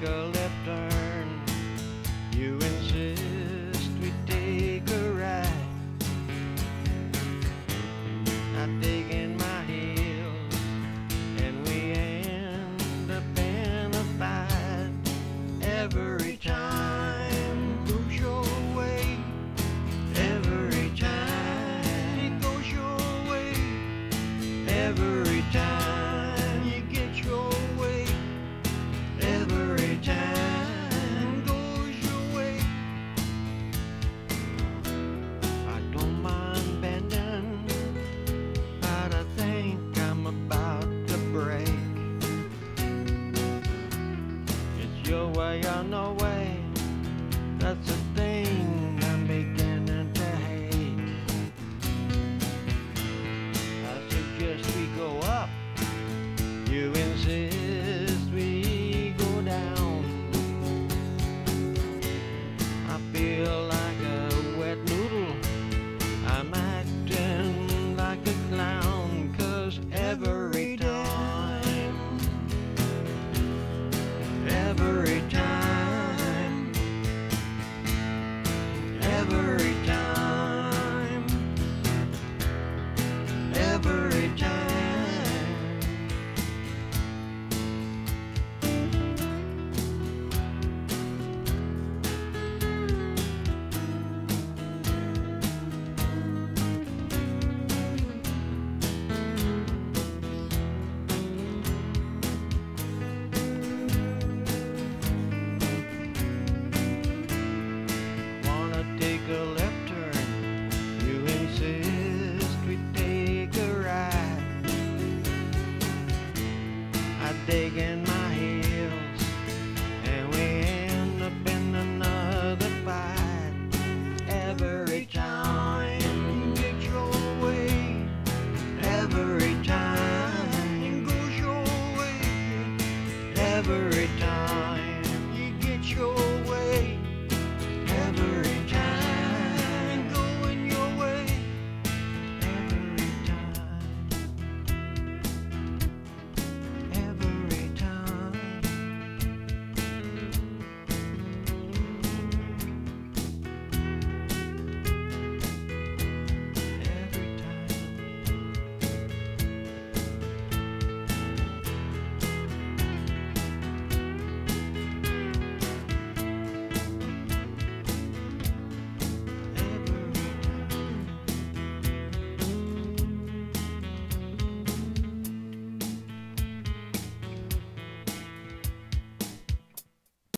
take a left turn, you insist we take a right. I dig in my heels and we end up in a fight every time. Goes your way every time. It goes your way every digging my heels, and we end up in another fight every time you get your way. Every time you go your way. Every